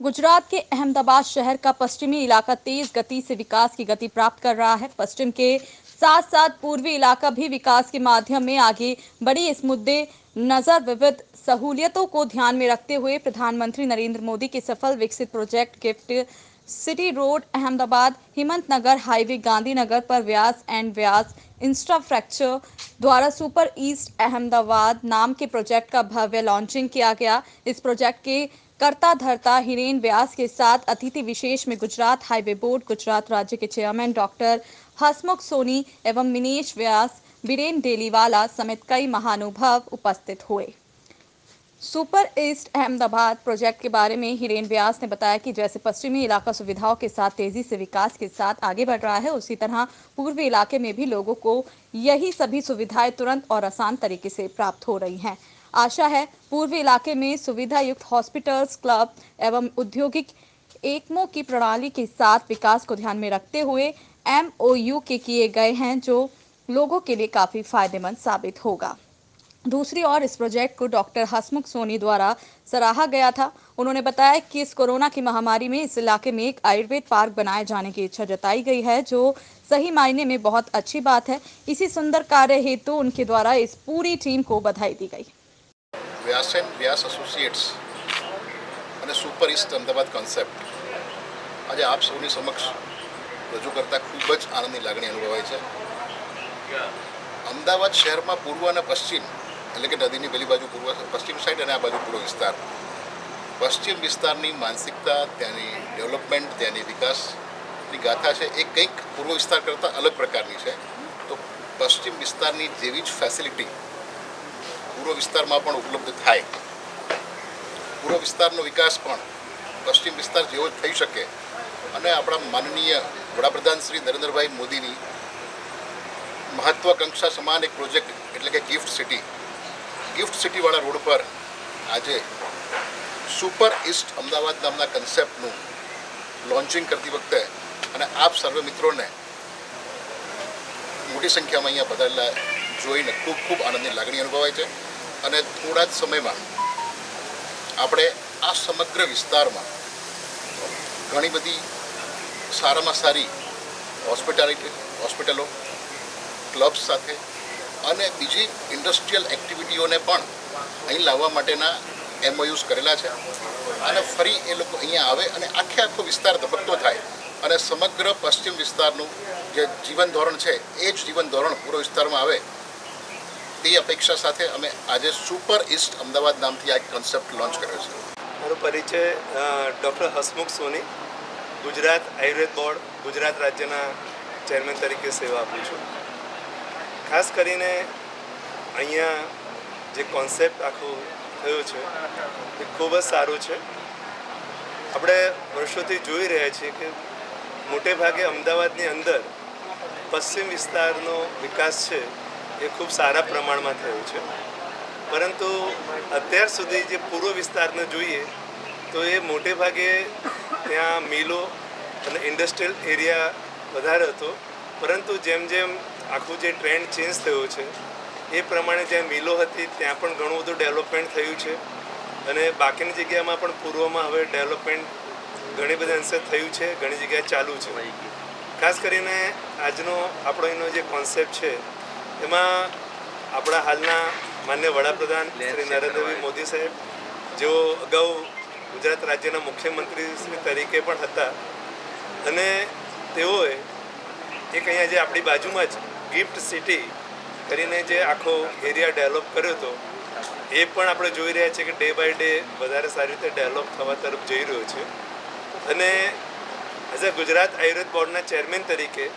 गुजरात के अहमदाबाद शहर का पश्चिमी इलाका तेज गति से विकास की गति प्राप्त कर रहा है। पश्चिम के साथ साथ पूर्वी इलाका भी विकास के माध्यम में आगे बढ़ी। इस मुद्दे नज़र विविध सहूलियतों को ध्यान में रखते हुए प्रधानमंत्री नरेंद्र मोदी के सफल विकसित project gift city road, Ahmedabad, Himmatnagar, highway, Gandhinagar पर व्यास एंड व्यास इंफ्रास्ट्रक्चर द्वारा सुपर ईस्ट अहमदाबाद नाम के प्रोजेक्ट का भव्य लॉन्चिंग किया गया। इस प्रोजेक्ट के करता धरता हिरेन व्यास के साथ अतिथि विशेष में गुजरात हाईवे बोर्ड, गुजरात राज्य के चेयरमैन डॉक्टर हसमुख सोनी एवं मिनेश व्यास, बीरेन डेलीवाला समेत कई महानुभाव उपस्थित हुए। सुपर ईस्ट अहमदाबाद प्रोजेक्ट के बारे में हिरेन व्यास ने बताया कि जैसे पश्चिमी इलाका सुविधाओं के साथ तेज़ी से विकास के साथ आगे बढ़ रहा है, उसी तरह पूर्वी इलाके में भी लोगों को यही सभी सुविधाएँ तुरंत और आसान तरीके से प्राप्त हो रही हैं। आशा है पूर्वी इलाके में सुविधा युक्त हॉस्पिटल्स, क्लब एवं औद्योगिक एकमो की प्रणाली के साथ विकास को ध्यान में रखते हुए एमओयू के किए गए हैं, जो लोगों के लिए काफ़ी फ़ायदेमंद साबित होगा। दूसरी ओर इस प्रोजेक्ट को डॉक्टर हसमुख सोनी द्वारा सराहा गया था। उन्होंने बताया कि इस कोरोना की महामारी में इस इलाके में एक आयुर्वेद पार्क बनाए जाने की इच्छा जताई गई है, जो सही मायने में बहुत अच्छी बात है। इसी सुंदर कार्य हेतु तो उनके द्वारा इस पूरी टीम को बधाई दी गई। વ્યાસ એન્ડ વ્યાસ એસોસિએટ્સ અને સુપર ઇસ્ટ અમદાવાદ કોન્સેપ્ટ આજે આપ સૌની સમક્ષ રજૂ કરતાં ખૂબ જ આનંદની લાગણી અનુભવાય છે. અમદાવાદ શહેરમાં પૂર્વ અને પશ્ચિમ, એટલે કે નદીની પેલી બાજુ પૂર્વ, પશ્ચિમ સાઈડ અને આ બાજુ પૂર્વ વિસ્તાર. પશ્ચિમ વિસ્તારની માનસિકતા, ત્યાંની ડેવલપમેન્ટ ત્યાંની વિકાસની ગાથા છે. એ કંઈક પૂર્વ વિસ્તાર કરતાં અલગ પ્રકારની છે. તો પશ્ચિમ વિસ્તારની જેવી જ ફેસિલિટી પૂર્વ વિસ્તારમાં પણ ઉપલબ્ધ થાય. પૂર્વ વિસ્તારનો વિકાસ પણ પશ્ચિમ વિસ્તાર જેવો જ થઈ શકે. અને આપણા માનનીય વડાપ્રધાન શ્રી નરેન્દ્રભાઈ મોદીની મહત્વાકાંક્ષા સમાન એક પ્રોજેક્ટ એટલે કે ગિફ્ટ સિટી. ગિફ્ટ સિટીવાળા રોડ પર આજે સુપર ઇસ્ટ અમદાવાદ નામના કન્સેપ્ટનું લોન્ચિંગ કરતી વખતે અને આપ સર્વે મિત્રોને મોટી સંખ્યામાં અહીંયા પધારેલા જોઈને ખૂબ ખૂબ આનંદની લાગણી અનુભવાય છે. અને થોડા જ સમયમાં આપણે આ સમગ્ર વિસ્તારમાં ઘણી બધી સારામાં સારી હોસ્પિટાલિટી, હોસ્પિટલો, ક્લબ્સ સાથે અને બીજી ઇન્ડસ્ટ્રીયલ એક્ટિવિટીઓને પણ અહીં લાવવા માટેના એમઓયુઝ કરેલા છે. અને ફરી એ લોકો અહીંયા આવે અને આખે આખો વિસ્તાર ધબકતો થાય અને સમગ્ર પશ્ચિમ વિસ્તારનું જે જીવન ધોરણ છે, એ જ જીવન ધોરણ પૂર્વ વિસ્તારમાં આવે તે અપેક્ષા સાથે અમે આજે સુપર ઇસ્ટ અમદાવાદ નામથી આ કન્સેપ્ટ લોન્ચ કર્યો છે. મારો પરિચય ડૉક્ટર હસમુખ સોની, ગુજરાત આયુર્વેદ બોર્ડ, ગુજરાત રાજ્યના ચેરમેન તરીકે સેવા આપું છું. ખાસ કરીને અહીંયા જે કોન્સેપ્ટ આખું થયો છે, એ ખૂબ જ સારું છે. આપણે વર્ષોથી જોઈ રહ્યા છીએ કે મોટે ભાગે અમદાવાદની અંદર પશ્ચિમ વિસ્તારનો વિકાસ છે. એ ખૂબ સારા પ્રમાણમાં થયું છે. પરંતુ અત્યાર સુધી જે પૂર્વ વિસ્તારને જોઈએ, તો એ મોટે ભાગે ત્યાં મિલો અને ઇન્ડસ્ટ્રીયલ એરિયા વધારે હતો. પરંતુ જેમ જેમ આખું જે ટ્રેન્ડ ચેન્જ થયો છે, એ પ્રમાણે જ્યાં મિલો હતી, ત્યાં પણ ઘણું બધું ડેવલપમેન્ટ થયું છે. અને બાકીની જગ્યામાં પણ પૂર્વમાં હવે ડેવલપમેન્ટ ઘણી બધી અંશે થયું છે, ઘણી જગ્યાએ ચાલુ છે. ખાસ કરીને આજનો આપણો એનો જે કોન્સેપ્ટ છે એમાં આપણા હાલના માન્ય વડાપ્રધાન શ્રી નરેન્દ્રભાઈ મોદી સાહેબ જેઓ અગાઉ ગુજરાત રાજ્યના મુખ્યમંત્રી શ્રી તરીકે પણ હતા. અને તેઓએ એક અહીંયા જે આપણી બાજુમાં જ ગિફ્ટ સિટી કરીને જે આખો એરિયા ડેવલપ કર્યો હતો એ પણ આપણે જોઈ રહ્યા છીએ કે ડે બાય ડે વધારે સારી રીતે ડેવલપ થવા તરફ જઈ રહ્યો છે. અને એઝ અ ગુજરાત આયુર્વેદ બોર્ડના ચેરમેન તરીકે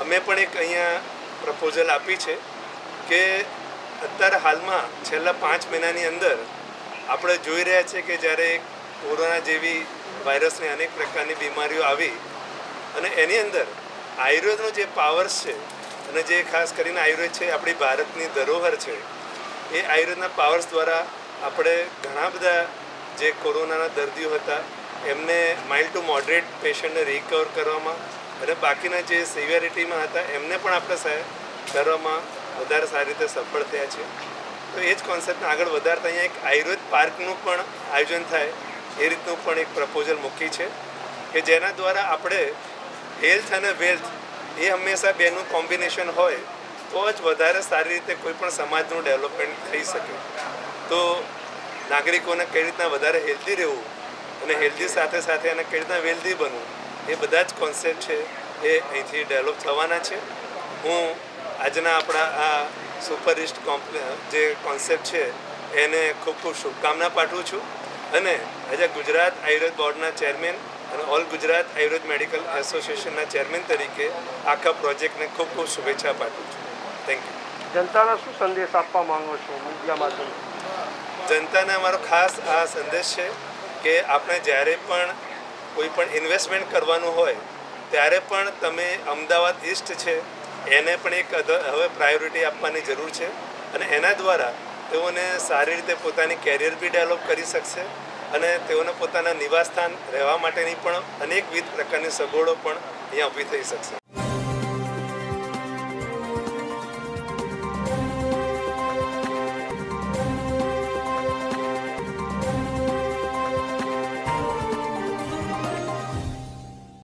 અમે પણ એક અહીંયા પ્રપોઝલ આપી છે કે અત્યારે હાલમાં છેલ્લા પાંચ મહિનાની અંદર આપણે જોઈ રહ્યા છીએ કે જ્યારે કોરોના જેવી વાયરસની અનેક પ્રકારની બીમારીઓ આવી અને એની અંદર આયુર્વેદનો જે પાવર્સ છે અને જે ખાસ કરીને આયુર્વેદ છે, આપણી ભારતની ધરોહર છે, એ આયુર્વેદના પાવર્સ દ્વારા આપણે ઘણા બધા જે કોરોનાના દર્દીઓ હતા, એમને માઇલ્ડ ટુ મોડરેટ પેશન્ટને રિકવર કરવામાં અને બાકીના જે સિવિયરિટીમાં હતા, એમને પણ આપણે સહાય કરવામાં વધારે સારી રીતે સફળ થયા છે. તો એ જ કોન્સેપ્ટને આગળ વધારતા અહીંયા એક આયુર્વેદ પાર્કનું પણ આયોજન થાય. એ રીતનું પણ એક પ્રપોઝલ મૂકી છે કે જેના દ્વારા આપણે હેલ્થ અને વેલ્થ એ હંમેશા બેનું કોમ્બિનેશન હોય, તો જ વધારે સારી રીતે કોઈ પણ સમાજનું ડેવલપમેન્ટ થઈ શકે. તો નાગરિકોને કઈ રીતના વધારે હેલ્ધી રહેવું અને હેલ્ધી સાથે સાથે એને કઈ રીતના વેલ્ધી બનવું એ બધા જ કોન્સેપ્ટ છે એ અહીંથી ડેવલપ થવાના છે. હું આજના આપણા આ સુપરિસ્ટ જે કોન્સેપ્ટ છે એને ખૂબ ખૂબ શુભકામના પાઠવું છું. અને આજે ગુજરાત આયુર્વેદ બોર્ડના ચેરમેન અને ઓલ ગુજરાત આયુર્વેદ મેડિકલ એસોસિએશનના ચેરમેન તરીકે આખા પ્રોજેક્ટને ખૂબ ખૂબ શુભેચ્છા પાઠવું છું. થેન્ક યુ જનતાને શું સંદેશ આપવા માંગો છો મીડિયા માધ્યમ જનતાને અમારો ખાસ આ સંદેશ છે કે આપણે જ્યારે પણ કોઈ પણ ઇન્વેસ્ટમેન્ટ કરવાનું હોય, ત્યારે પણ તમે અમદાવાદ ઈસ્ટ છે, એને પણ એક હવે પ્રાયોરિટી આપવાની જરૂર છે અને એના દ્વારા તેઓને સારી રીતે પોતાની કેરિયર બી ડેવલપ કરી શકશે અને તેઓને પોતાના નિવાસસ્થાન રહેવા માટેની પણ અનેકવિધ પ્રકારની સગવડો પણ અહીંયા ઊભી થઈ શકશે.